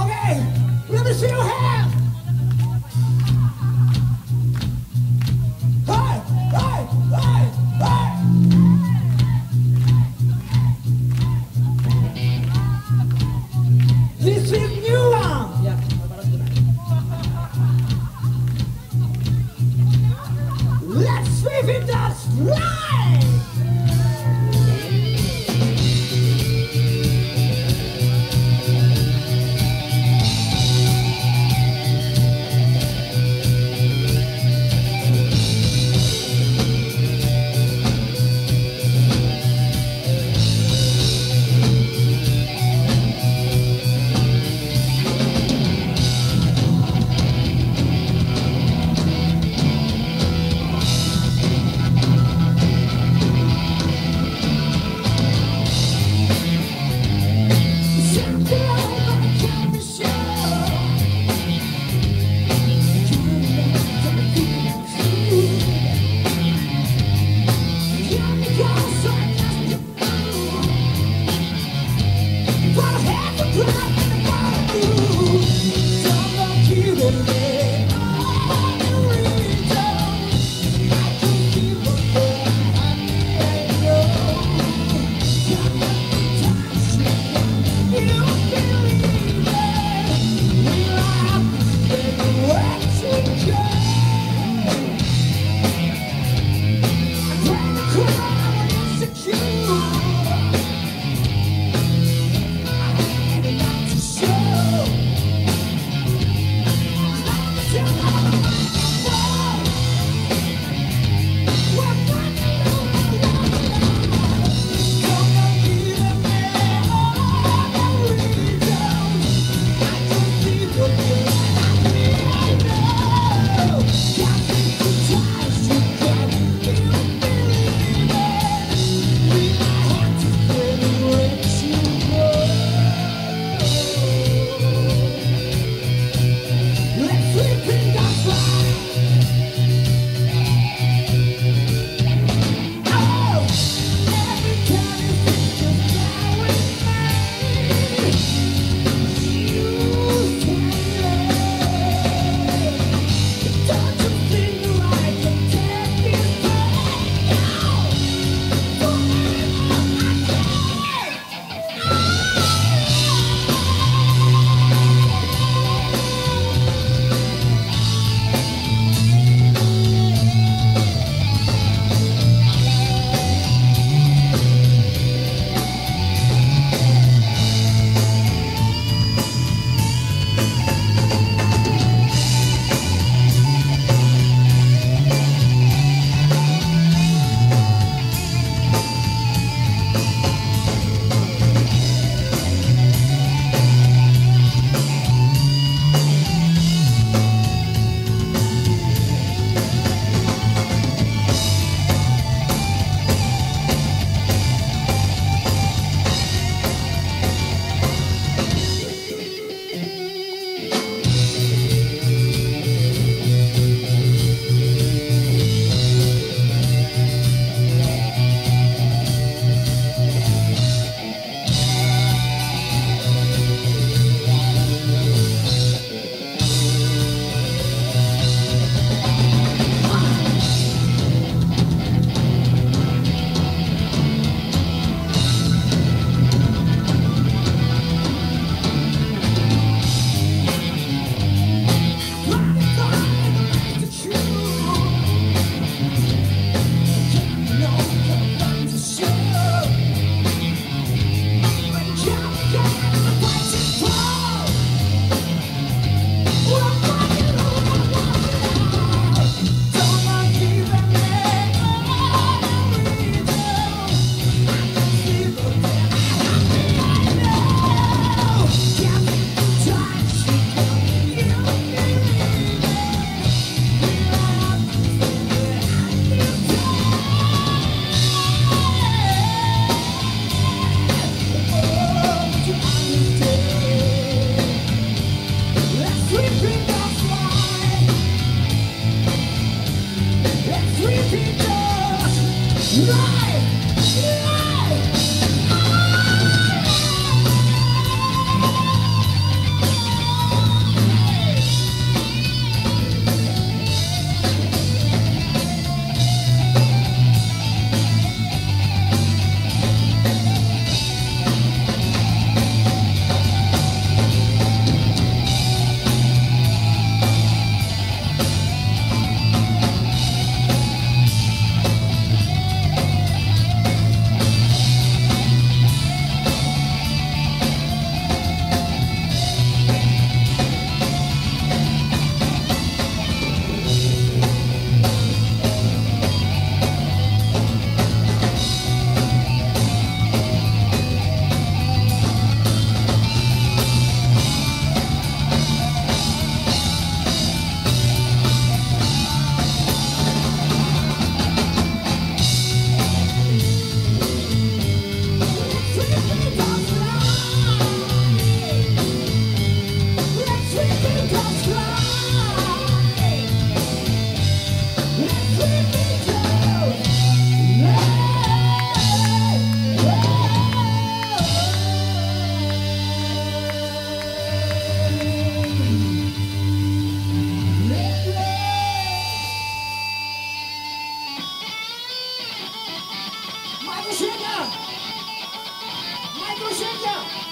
Okay, let me see your hands. donde Life! 尖叫